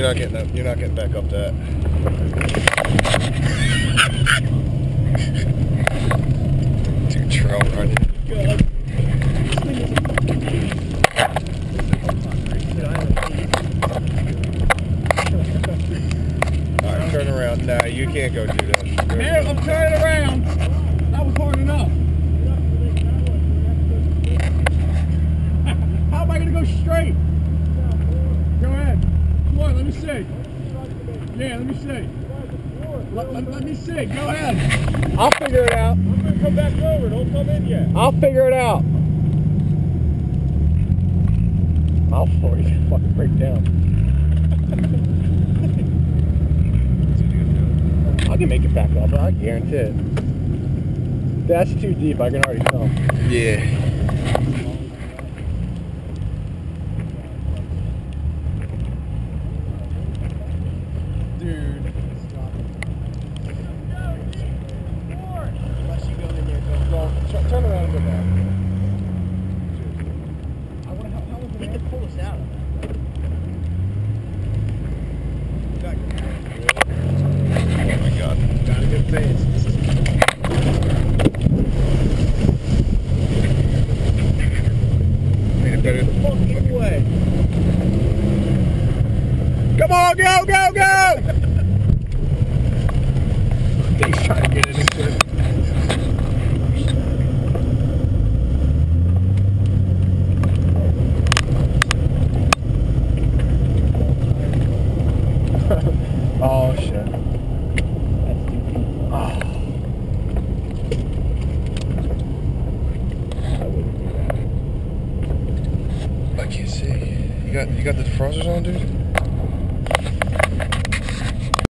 You're not getting up. You're not getting back up that. Dude, trail running. Turn around. Nah, you can't go do that. Man, I'm turning around. That was hard enough. How am I gonna go straight? Go ahead. Come on, let me see. Yeah, let me see. Let, let, let me see. Go ahead. I'll figure it out. I'm gonna come back over. Don't come in yet. I'll figure it out. I'll for you. Fucking break down. I can make it back up. I guarantee it. That's too deep. I can already tell. Yeah. Dude. Turn around and go back. We could pull us out. Oh my god. Got a good. Made it better. Fucking way. Come on, go, go, go! He's trying to get it into it. oh shit. Oh. I can't see. You got you got the defrosters on, dude?